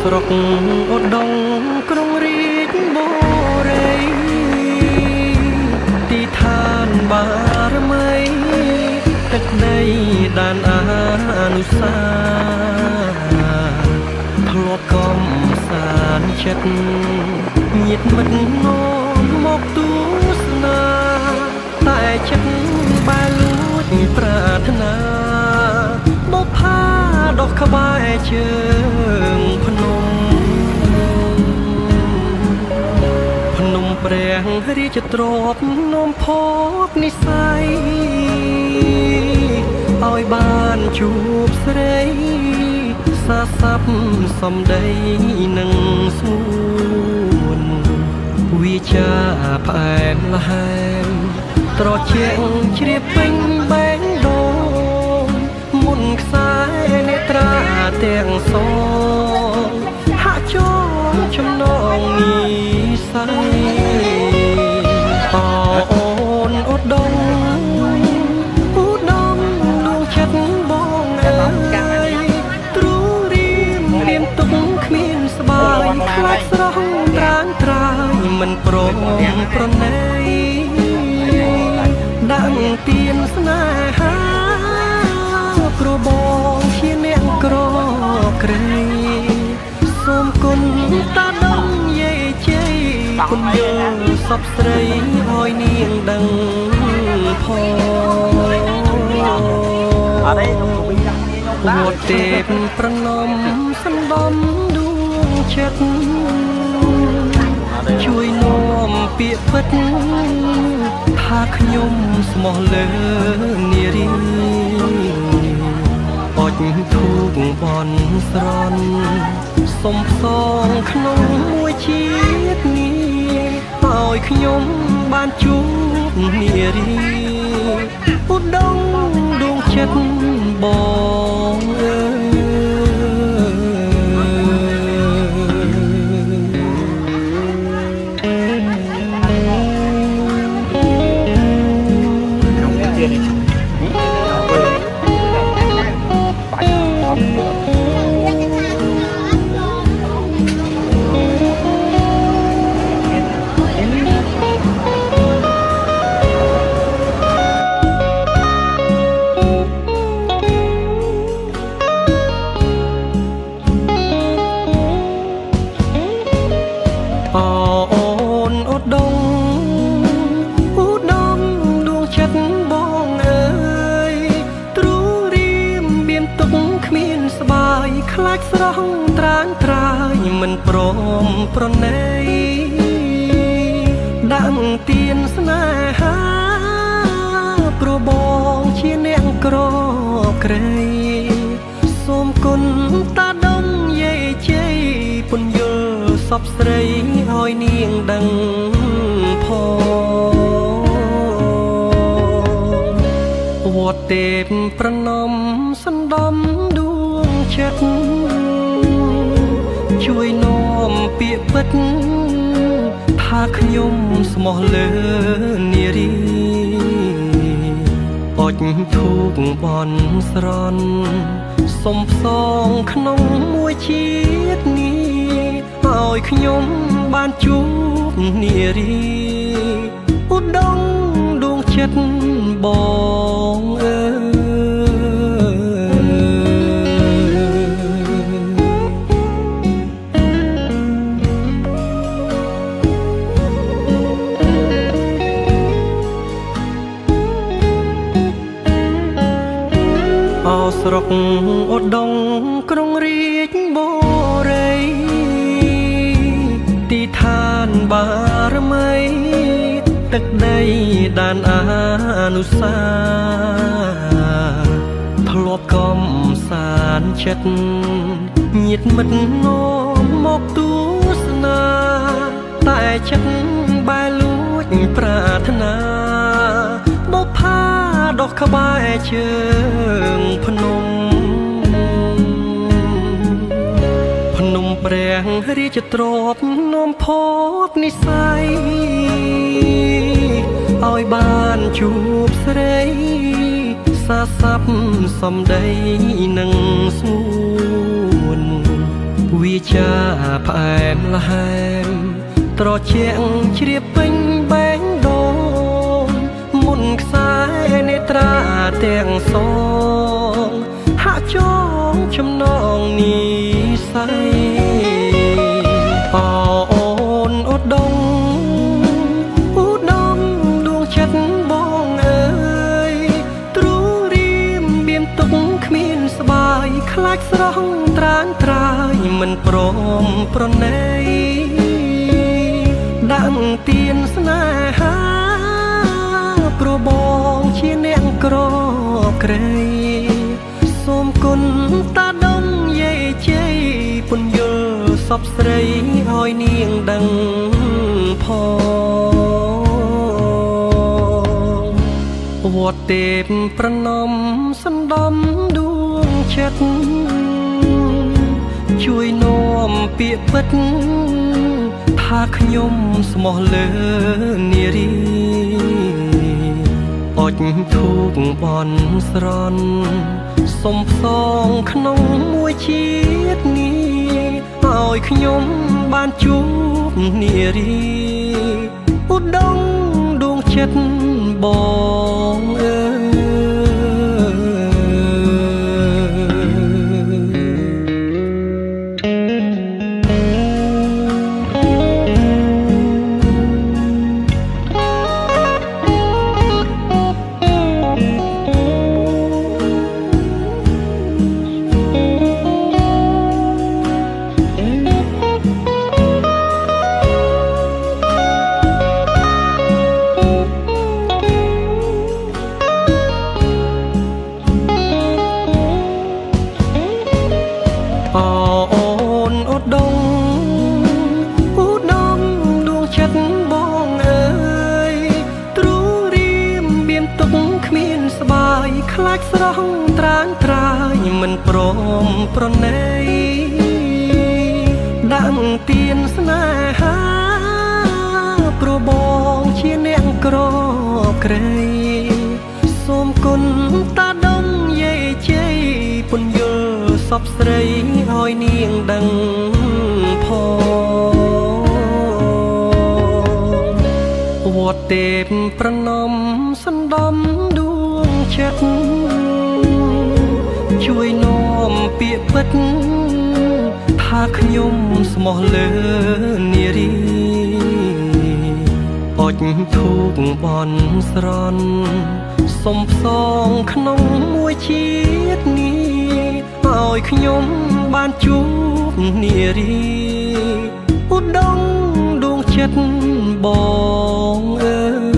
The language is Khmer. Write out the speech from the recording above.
ស្រុកឧដុង្គក្រុងរាជបុរីទីឋានបារមីទឹកដីដានអានុសាធ្លាប់កំសាន្តចិត្តញាតមិត្តនាំមកទស្សនាតែចិត្តបែលួចប្រាថ្នាបុផាដុស ក្បែរជើងភ្នំភ្នំព្រះរាជទ្រព្យនាំភពនិស័យឲ្យបានជួបស្រីសាស័ព្ទសំដីនឹងស្ងួនវាចាផ្អែមល្ហែមត្រជាក់ជ្រាបពេញ ស័យអអូនឧដុង្គឧដុង្គដួងចិត្តបងអើយទ្រូងរៀមរៀមទុកគ្មានស្បាយខ្លាចស្រស់ត្រាងត្រាយមិនព្រមប្រណី យគុណយកសពស្រីឲ្យនាងដឹងផងអរេខ្ញុំវិញចាំគ្នាខ្ញុំវត្តទេពប្រណមសន្ដំដួងចិត្តជួយនាំពាក្យពិតថាខ្ញុំស្មោះលើនារីអុចធូបបនស្រន់សុំផ្សងក្នុងមួយជាតិនេះ ឲ្យខ្ញុំបានជួបនារីឧដុង្គដួងចិត្តបងអើយ មិនព្រមប្រណីដាក់ទៀនស្នេហាព្រោះបងជាអ្នកក្រក្រៃសូមគុណតាដងយាយជ័យពន្យល់សពស្រីឲ្យនាងដឹងផងវត្តទេពប្រណមសន្ដំដួងចិត្ត ជួយនាំពាក្យពិតថាខ្ញុំស្មោះលើនារីអុចធូបបនស្រន់សុំផ្សងក្នុងមួយជាតិនេះឲ្យខ្ញុំបានជួបនារីឧដុង្គដួងចិត្តបងអើយ ស្រុកឧដុង្គក្រុងរាជបុរីទីឋានបារមីទឹកដីដានអានុសាធ្លាប់កំសាន្តចិត្តញាតមិត្តនាំមកទស្សនាតែចិត្តបែលួចប្រាថ្នាបុផា ដុសក្បែរជើងភ្នំភ្នំព្រះរាជទ្រព្យនាំភពនិស័យឲ្យបានជួបស្រីសាស័ព្ទសំដីនឹងស្ងួនវាចាផ្អែមល្ហែមត្រជាក់ជ្រាបពេញ រាទាំងសងហាក់ចងចំណងនីស័យអូនឧដុងឧដុងដួងចិត្តបងអើយទ្រូងរៀមបៀមទុកគ្មានស្បាយ ខ្លាចស្រស់ត្រានត្រាយមិនព្រមប្រណី ក្រៃសូមគុណតាដងយាយជ័យពុនយល់សពស្រីឲ្យនាងដឹងផងវត្តទេពប្រណំសណ្ដំដួងចិត្តជួយនាំពាក្យពិតថាខ្ញុំស្មោះលើនារីអុ ចធូបបនស្រន់សុំផ្សងក្នុងមួយជាតិនេះឲ្យខ្ញុំបានជួបនារីឧដុងដួងចិត្តបងអើ ខ្លាចស្រស់ត្រាញត្រាយមិនព្រមប្រណីដាក់ទៀនស្នេហាប្របងជាអ្នកក្រក្រៃសូមគុណតាដងយាយជ័យពុនយល់សពស្រីឲ្យនាងដឹងផងវត្តទេពប្រណំសណ្ដំដួង ចិត្តជួយនាំពាក្យពិតថាខ្ញុំស្មោះលើនារីអុចធូបបនស្រន់សុំផ្សងក្នុងមួយជាតិនេះឲ្យខ្ញុំបានជួបនារីឧដុងដួងចិត្តបងអើយ